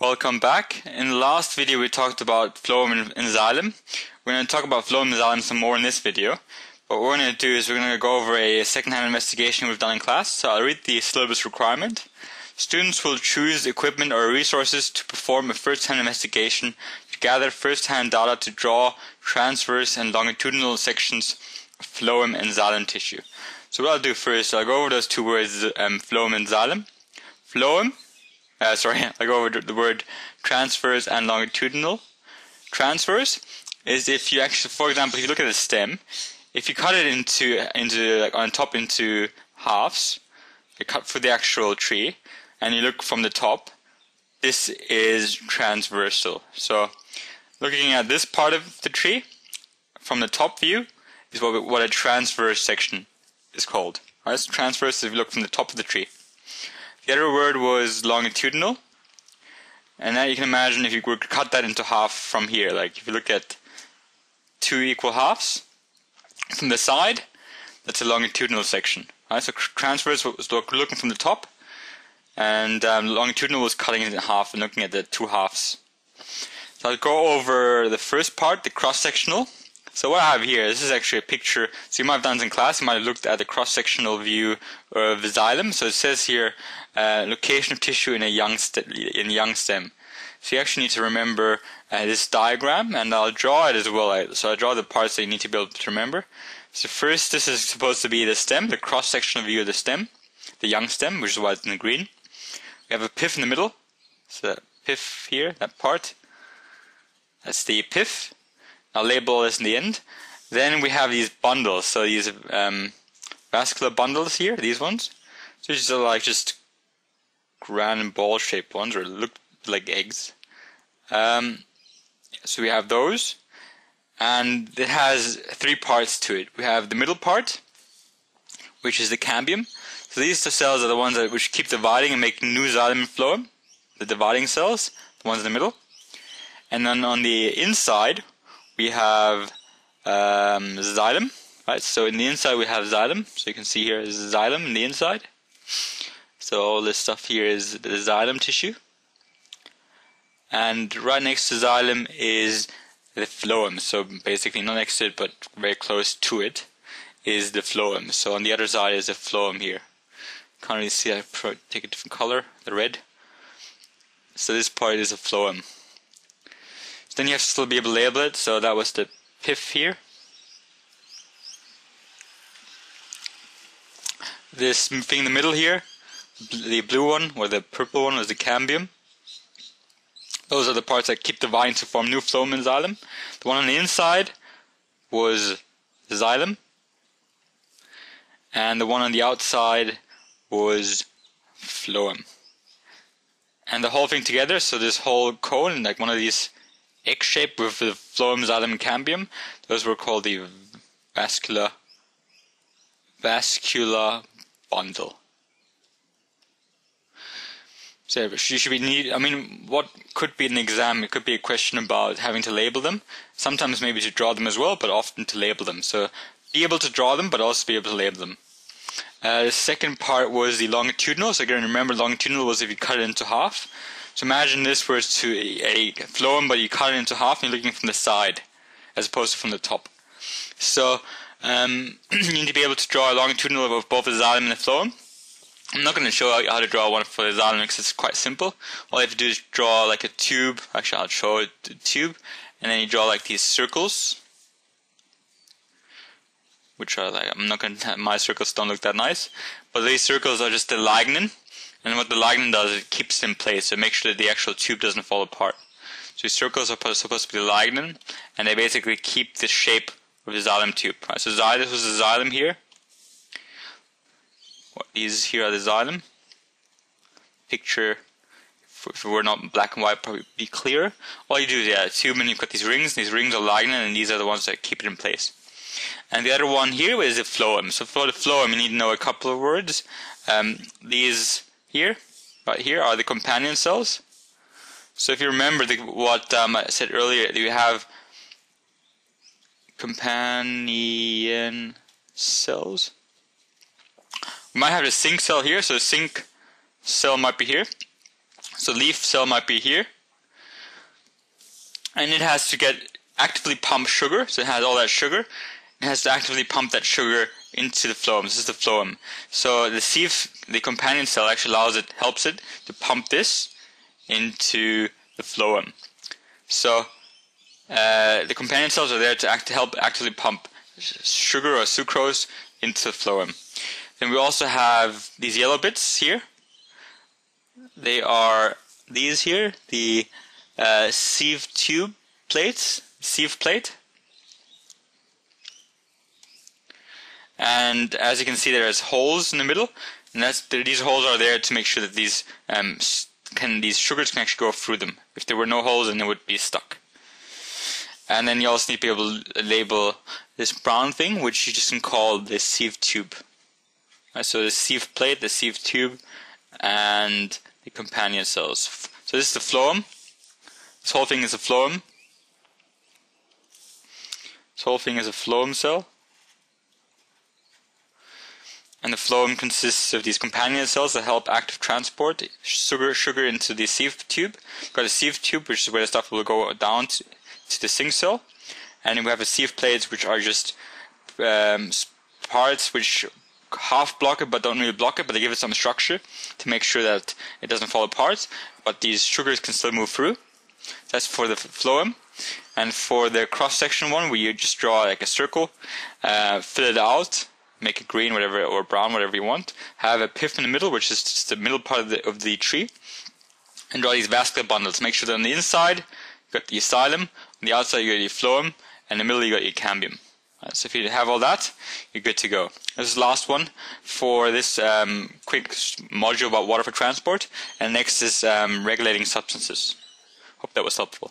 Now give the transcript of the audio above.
Welcome back. In the last video we talked about phloem and, xylem. We're going to talk about phloem and xylem some more in this video. What we're going to do is we're going to go over a second-hand investigation we've done in class. So I'll read the syllabus requirement. Students will choose equipment or resources to perform a first-hand investigation to gather first-hand data to draw transverse and longitudinal sections of phloem and xylem tissue. So what I'll do first, I'll go over those two words, um, phloem and xylem. Phloem uh, sorry, I go over the word transverse and longitudinal. Transverse is if you actually, for example, if you look at a stem, if you cut it into into like on top into halves, you cut for the actual tree, and you look from the top, this is transversal. So, looking at this part of the tree from the top view is what what a transverse section is called. Right, so transverse if you look from the top of the tree. The other word was longitudinal. And now you can imagine if you were to cut that into half from here, like if you look at two equal halves from the side, that's a longitudinal section. Right? So transverse was looking from the top, and um, longitudinal was cutting it in half and looking at the two halves. So I'll go over the first part, the cross-sectional, so what I have here, this is actually a picture. So you might have done this in class. You might have looked at the cross-sectional view of the xylem. So it says here, uh, location of tissue in a young in young stem. So you actually need to remember uh, this diagram, and I'll draw it as well. So I draw the parts that you need to be able to remember. So first, this is supposed to be the stem, the cross-sectional view of the stem, the young stem, which is why it's in the green. We have a pith in the middle. So that pith here, that part, that's the pith. I'll label all this in the end. Then we have these bundles. So these um, vascular bundles here, these ones. So these are like just grand ball shaped ones or look like eggs. Um, so we have those. And it has three parts to it. We have the middle part, which is the cambium. So these two cells are the ones that which keep dividing and make new xylem and phloem, the dividing cells, the ones in the middle. And then on the inside, we have um, xylem, right? So in the inside we have xylem. So you can see here is xylem in the inside. So all this stuff here is the xylem tissue. And right next to xylem is the phloem. So basically not next to it, but very close to it is the phloem. So on the other side is the phloem here. Can't really see. I take a different color, the red. So this part is a phloem. Then you have to still be able to label it, so that was the pith here. This thing in the middle here, the blue one, or the purple one, was the cambium. Those are the parts that keep dividing to form new phloem and xylem. The one on the inside was xylem, and the one on the outside was phloem. And the whole thing together, so this whole cone, like one of these X shape with the phloem, xylem, cambium. Those were called the vascular vascular bundle. So you should be need. I mean, what could be an exam? It could be a question about having to label them. Sometimes maybe to draw them as well, but often to label them. So be able to draw them, but also be able to label them. Uh, the second part was the longitudinal. So again, remember longitudinal was if you cut it into half. So imagine this was to a, a phloem, but you cut it into half and you're looking from the side as opposed to from the top. So um, you need to be able to draw a longitudinal of both the xylem and the phloem. I'm not going to show you how to draw one for the xylem because it's quite simple. All you have to do is draw like a tube. Actually, I'll show it the tube, and then you draw like these circles, which are like I'm not going to. My circles don't look that nice, but these circles are just the lignin and what the lignin does, is it keeps it in place, it makes sure that the actual tube doesn't fall apart. So these circles are supposed to be lignin, and they basically keep the shape of the xylem tube. Right, so this was the xylem here. What, These here are the xylem. Picture, if it were not black and white, probably be clear. All you do is, yeah, tube and you've got these rings. These rings are lignin, and these are the ones that keep it in place. And the other one here is the phloem. So for the phloem, you need to know a couple of words. Um, these here, right here, are the companion cells. So if you remember the, what um, I said earlier, you have companion cells. We might have a sink cell here, so sink cell might be here. So leaf cell might be here. And it has to get actively pump sugar, so it has all that sugar. It has to actively pump that sugar into the phloem. This is the phloem. So the sieve, the companion cell, actually allows it, helps it to pump this into the phloem. So uh, the companion cells are there to act, to help actively pump sugar or sucrose into the phloem. Then we also have these yellow bits here. They are these here, the uh, sieve tube plates, sieve plate. And as you can see, there's holes in the middle, and that's these holes are there to make sure that these um, can these sugars can actually go through them. If there were no holes, then they would be stuck. And then you also need to be able to label this brown thing, which you just can call the sieve tube. Right, so the sieve plate, the sieve tube, and the companion cells. So this is the phloem. This whole thing is a phloem. This whole thing is a phloem cell. And the phloem consists of these companion cells that help active transport sugar sugar into the sieve tube. We've got a sieve tube, which is where the stuff will go down to, to the sink cell, and we have a sieve plates, which are just um, parts which half block it but don't really block it, but they give it some structure to make sure that it doesn't fall apart. But these sugars can still move through. That's for the phloem. And for the cross section one, we just draw like a circle, uh, fill it out, make it green, whatever, or brown, whatever you want. Have a pith in the middle, which is just the middle part of the, of the tree, and draw these vascular bundles. Make sure that on the inside you got the xylem, on the outside you got your phloem, and in the middle you got your cambium. Right, so if you have all that, you're good to go. This is the last one for this um, quick module about water for transport, and next is um, regulating substances. Hope that was helpful.